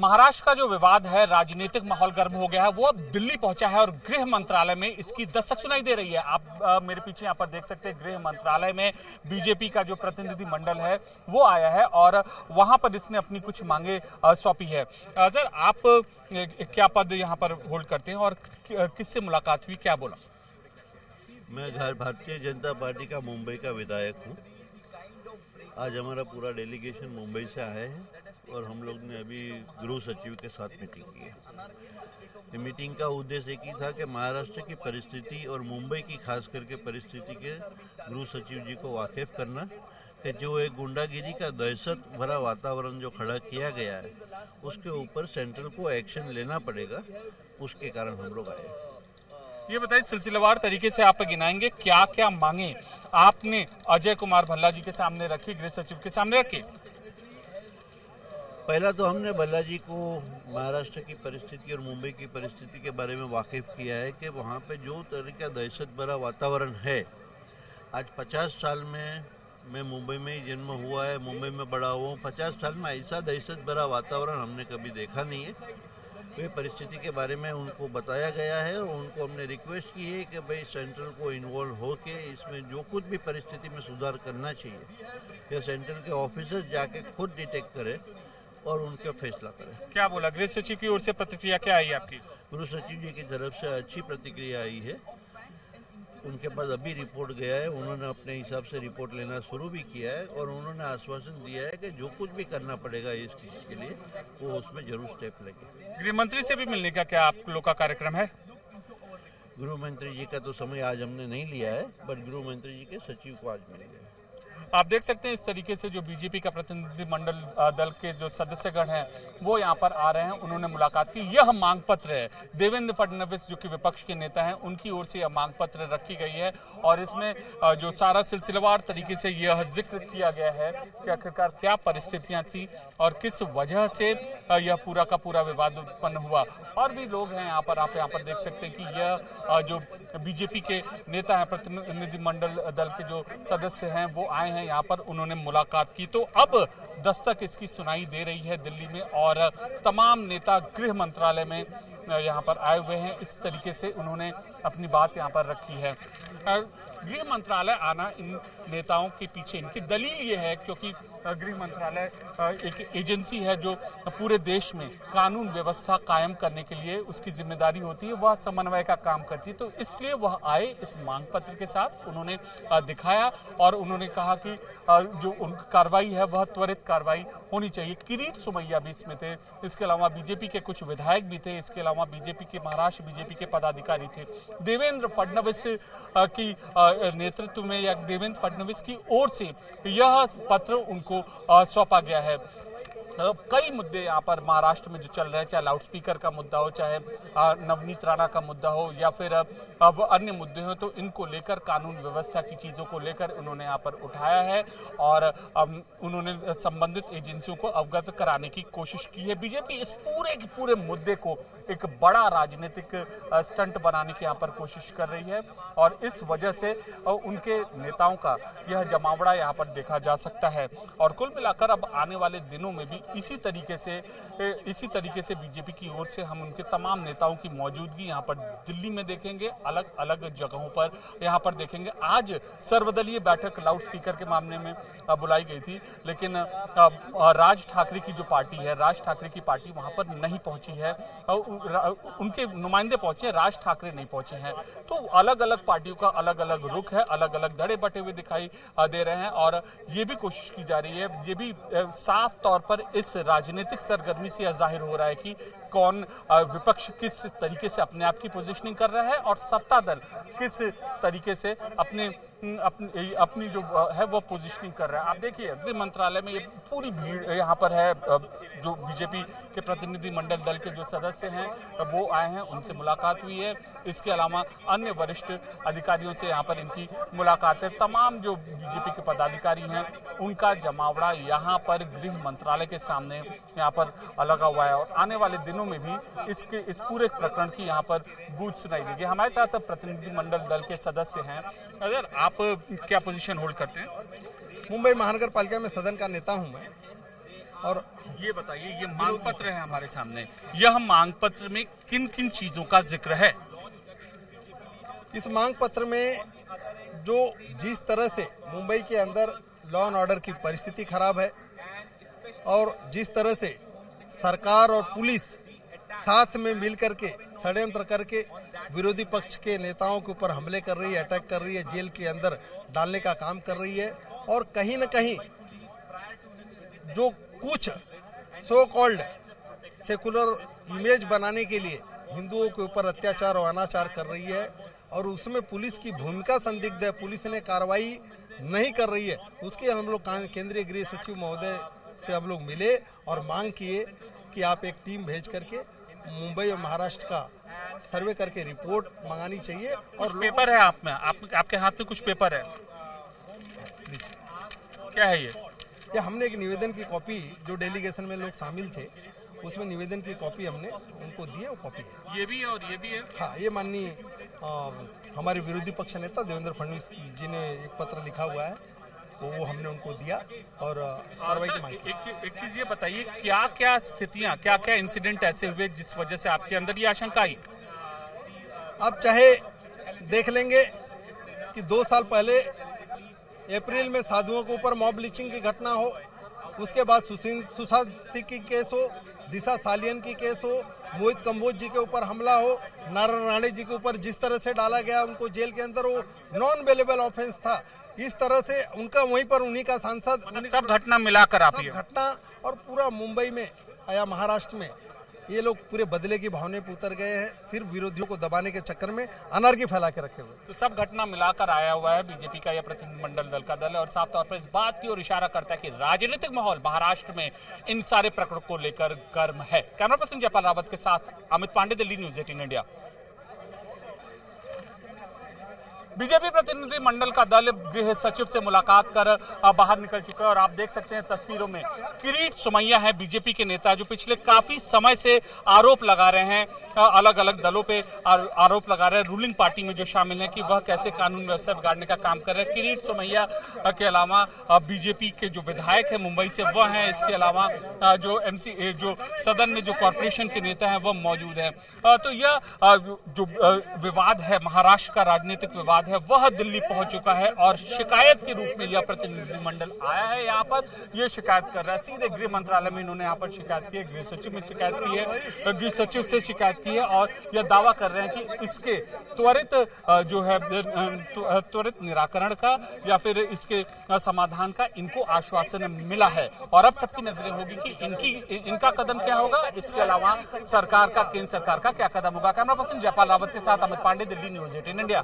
महाराष्ट्र का जो विवाद है राजनीतिक माहौल गर्म हो गया है वो अब दिल्ली पहुँचा है और गृह मंत्रालय में इसकी दस्तक सुनाई दे रही है। आप आ, मेरे पीछे यहाँ पर देख सकते हैं गृह मंत्रालय में बीजेपी का जो प्रतिनिधि मंडल है वो आया है और वहाँ पर इसने अपनी कुछ मांगे सौंपी है। सर आप क्या पद यहाँ पर होल्ड करते हैं और किससे मुलाकात हुई क्या बोला? मैं घर भारतीय जनता पार्टी का मुंबई का विधायक हूँ। आज हमारा पूरा डेलीगेशन मुंबई से आया है और हम लोग ने अभी गृह सचिव के साथ मीटिंग की है। मीटिंग का उद्देश्य एक ही था कि महाराष्ट्र की परिस्थिति और मुंबई की खास करके परिस्थिति के गृह सचिव जी को वाकिफ करना, कि जो एक गुंडागिरी का दहशत भरा वातावरण जो खड़ा किया गया है, उसके ऊपर सेंट्रल को एक्शन लेना पड़ेगा, उसके कारण हम लोग आए ये बताइए, सिलसिलेवार तरीके से आप गिनाएँगे? क्या क्या मांगे आपने अजय कुमार भल्ला जी के सामने रखी, गृह सचिव के सामने रखी? पहला तो हमने भल्ला जी को महाराष्ट्र की परिस्थिति और मुंबई की परिस्थिति के बारे में वाकिफ किया है कि वहाँ पे जो तरह का दहशत भरा वातावरण है, आज 50 साल में मैं मुंबई में ही जन्म हुआ है, मुंबई में बड़ा हुआ हूँ। पचास साल में ऐसा दहशत भरा वातावरण हमने कभी देखा नहीं है। ये परिस्थिति के बारे में उनको बताया गया है और उनको हमने रिक्वेस्ट की है कि भाई सेंट्रल को इन्वॉल्व हो के इसमें जो कुछ भी परिस्थिति में सुधार करना चाहिए या सेंट्रल के ऑफिसर्स जाके खुद डिटेक्ट करें और उनका फैसला करें। क्या बोला? गृह सचिव की ओर से प्रतिक्रिया क्या आई आपकी? गृह सचिव जी की तरफ़ से अच्छी प्रतिक्रिया आई है। उनके पास अभी रिपोर्ट गया है उन्होंने अपने हिसाब से रिपोर्ट लेना शुरू भी किया है और उन्होंने आश्वासन दिया है कि जो कुछ भी करना पड़ेगा इस चीज़ के लिए वो उसमें ज़रूर स्टेप लेंगे। गृह मंत्री से भी मिलने का क्या आप लोग का कार्यक्रम है? गृह मंत्री जी का तो समय आज हमने नहीं लिया है बट गृह मंत्री जी के सचिव को आज मिल गया आप देख सकते हैं इस तरीके से जो बीजेपी का प्रतिनिधि मंडल दल के जो सदस्यगण हैं, वो यहाँ पर आ रहे हैं। उन्होंने मुलाकात की। यह मांग पत्र है। देवेंद्र फडणवीस, जो कि विपक्ष के नेता हैं, उनकी ओर से यह मांग पत्र रखी गई है और इसमें जो सारा सिलसिलेवार तरीके से यह ज़िक्र किया गया है कि आखिरकार क्या परिस्थितियाँ थी और किस वजह से यह पूरा का पूरा विवाद उत्पन्न हुआ। और भी लोग हैं यहाँ पर। आप यहाँ पर देख सकते हैं कि यह जो बीजेपी के नेता है प्रतिनिधि मंडल दल के जो सदस्य हैं, वो आए हैं। हैं। यहाँ पर उन्होंने मुलाकात की। तो अब दस्तक इसकी सुनाई दे रही है दिल्ली में और तमाम नेता गृह मंत्रालय में यहाँ पर आए हुए हैं। इस तरीके से उन्होंने अपनी बात यहाँ पर रखी है। गृह मंत्रालय आना इन नेताओं के पीछे इनकी दलील ये है क्योंकि गृह मंत्रालय एक एजेंसी है जो पूरे देश में कानून व्यवस्था कायम करने के लिए उसकी ज़िम्मेदारी होती है। वह समन्वय का काम करती है। तो इसलिए वह आए इस मांग पत्र के साथ। उन्होंने दिखाया और उन्होंने कहा कि जो उनकी कार्रवाई है वह त्वरित कार्रवाई होनी चाहिए। किरीट सुमैया भी इसमें थे। इसके अलावा बीजेपी के कुछ विधायक भी थे। इसके अलावा बीजेपी के, महाराष्ट्र बीजेपी के पदाधिकारी थे। देवेंद्र फडणवीस की नेतृत्व में या देवेंद्र फडणवीस की ओर से यह पत्र उनको सौंपा गया है। कई मुद्दे यहाँ पर महाराष्ट्र में जो चल रहे हैं, चाहे लाउड स्पीकर का मुद्दा हो, चाहे नवनीत राणा का मुद्दा हो, या फिर अब अन्य मुद्दे हो तो इनको लेकर कानून व्यवस्था की चीज़ों को लेकर उन्होंने यहाँ पर उठाया है और उन्होंने संबंधित एजेंसियों को अवगत कराने की कोशिश की है। बीजेपी इस पूरे के पूरे मुद्दे को एक बड़ा राजनीतिक स्टंट बनाने की यहाँ पर कोशिश कर रही है और इस वजह से उनके नेताओं का यह जमावड़ा यहाँ पर देखा जा सकता है। और कुल मिलाकर अब आने वाले दिनों में भी इसी तरीके से इसी तरीके से बीजेपी की ओर से हम उनके तमाम नेताओं की मौजूदगी यहाँ पर दिल्ली में देखेंगे, अलग अलग जगहों पर यहाँ पर देखेंगे। आज सर्वदलीय बैठक लाउड स्पीकर के मामले में बुलाई गई थी, लेकिन राज ठाकरे की जो पार्टी है, राज ठाकरे की पार्टी वहाँ पर नहीं पहुँची है उनके नुमाइंदे पहुँचे हैं, राज ठाकरे नहीं पहुँचे हैं। तो अलग अलग पार्टियों का अलग अलग रुख है अलग अलग धड़े बटे हुए दिखाई दे रहे हैं और ये भी कोशिश की जा रही है, ये भी साफ़ तौर पर इस राजनीतिक सरगर्मी से यह ज़ाहिर हो रहा है कि कौन विपक्ष किस तरीके से अपने आप की पोजीशनिंग कर रहा है और सत्ता दल किस तरीके से अपने अपनी अपनी जो है वो पोजीशनिंग कर रहा है। आप देखिए, गृह मंत्रालय में ये पूरी भीड़ यहाँ पर है। जो बीजेपी के प्रतिनिधि मंडल दल के जो सदस्य हैं वो आए हैं, उनसे मुलाकात हुई है। इसके अलावा अन्य वरिष्ठ अधिकारियों से यहाँ पर इनकी मुलाकात है। तमाम जो बीजेपी के पदाधिकारी हैं, उनका जमावड़ा यहाँ पर गृह मंत्रालय के सामने यहाँ पर लगा हुआ है। और आने वाले दिनों में भी इसके इस पूरे प्रकरण की यहाँ पर गूंज सुनाई देगी। हमारे साथ प्रतिनिधि मंडल दल के सदस्य हैं। अगर आप क्या पोजीशन होल्ड करते हैं? मुंबई महानगर पालिका में सदन का नेता हूँ मैं। और ये बताइए ये मांग पत्र है हमारे सामने। यह मांग पत्र में किन किन चीज़ों का ज़िक्र है? इस मांग पत्र में जो जिस तरह से मुंबई के अंदर लॉ एंड ऑर्डर की परिस्थिति खराब है और जिस तरह से सरकार और पुलिस साथ में मिल करके, षड्यंत्र करके, विरोधी पक्ष के नेताओं के ऊपर हमले कर रही है अटैक कर रही है, जेल के अंदर डालने का काम कर रही है और कहीं ना कहीं जो कुछ सो कॉल्ड सेकुलर इमेज बनाने के लिए हिंदुओं के ऊपर अत्याचार और अनाचार कर रही है और उसमें पुलिस की भूमिका संदिग्ध है, पुलिस ने कार्रवाई नहीं कर रही है। उसके हम लोग केंद्रीय गृह सचिव महोदय से हम लोग मिले और मांग किए कि आप एक टीम भेज करके मुंबई और महाराष्ट्र का सर्वे करके रिपोर्ट मंगानी चाहिए और पेपर है आप में? आप, आपके हाथ में कुछ पेपर है? क्या है ये? या हमने एक निवेदन की कॉपी जो डेलीगेशन में लोग शामिल थे उसमें निवेदन की कॉपी हमने उनको दी है वो कॉपी है। ये भी है और ये भी है? हाँ ये माननीय हमारे विरोधी पक्ष नेता देवेंद्र फडणवीस जी ने एक पत्र लिखा हुआ है। वो हमने उनको दिया और कार्रवाई की मांग की। एक, एक चीज़ ये बताइए क्या क्या स्थितियाँ क्या क्या इंसिडेंट ऐसे हुए जिस वजह से आपके अंदर ये आशंका आई? आप चाहे देख लेंगे कि दो साल पहले अप्रैल में साधुओं के ऊपर मॉब लिचिंग की घटना हो उसके बाद सुशांत सिंह की केस हो दिशा सालियन की केस हो मोहित कंबोज जी के ऊपर हमला हो नारायण राणे जी के ऊपर जिस तरह से डाला गया उनको जेल के अंदर वो नॉन वेलेबल ऑफेंस था। इस तरह से उनका वहीं पर उन्हीं का सांसद उन्हीं सब घटना मिलाकर आप घटना और पूरा मुंबई में या महाराष्ट्र में ये लोग पूरे बदले की भावने पे उतर गए हैं सिर्फ़ विरोधियों को दबाने के चक्कर में अनार्की फैला के रखे हुए। तो सब घटना मिलाकर आया हुआ है बीजेपी का यह प्रतिनिधिमंडल दल का दल है और साफ़ तौर पर इस बात की ओर इशारा करता है कि राजनीतिक माहौल महाराष्ट्र में इन सारे प्रकरण को लेकर गर्म है। कैमरा पर्सन जयपाल रावत के साथ Amit Pandey Delhi news eighteen India. BJP प्रतिनिधि मंडल का दल गृह सचिव से मुलाकात कर बाहर निकल चुका है और आप देख सकते हैं तस्वीरों में किरीट सुमैया है बीजेपी के नेता जो पिछले काफ़ी समय से आरोप लगा रहे हैं अलग अलग दलों पे आरोप लगा रहे हैं, रूलिंग पार्टी में जो शामिल है कि वह कैसे कानून व्यवस्था बिगाड़ने का काम कर रहे हैं। किरीट सुमैया के अलावा बीजेपी के जो विधायक है मुंबई से, वह हैं, इसके अलावा जो एमसी जो सदन में जो कॉरपोरेशन के नेता हैं, वह मौजूद हैं। तो यह जो विवाद है, महाराष्ट्र का राजनीतिक विवाद है, वह दिल्ली पहुँच चुका है और शिकायत के रूप में यह प्रतिनिधिमंडल आया है यहाँ पर। यह शिकायत कर रहा है। सीधे गृह मंत्रालय में इन्होंने यहाँ पर शिकायत की है, गृह सचिव में शिकायत की है, गृह सचिव से शिकायत की है और यह दावा कर रहे हैं कि इसके त्वरित जो है त्वरित निराकरण का या फिर इसके समाधान का इनको आश्वासन मिला है। और अब सबकी नज़रें होगी कि इनकी इनका कदम क्या होगा। इसके अलावा सरकार का, केंद्र सरकार का क्या कदम होगा। कैमरा पर्सन जयपाल रावत के साथ Amit Pandey, Delhi news eighteen India.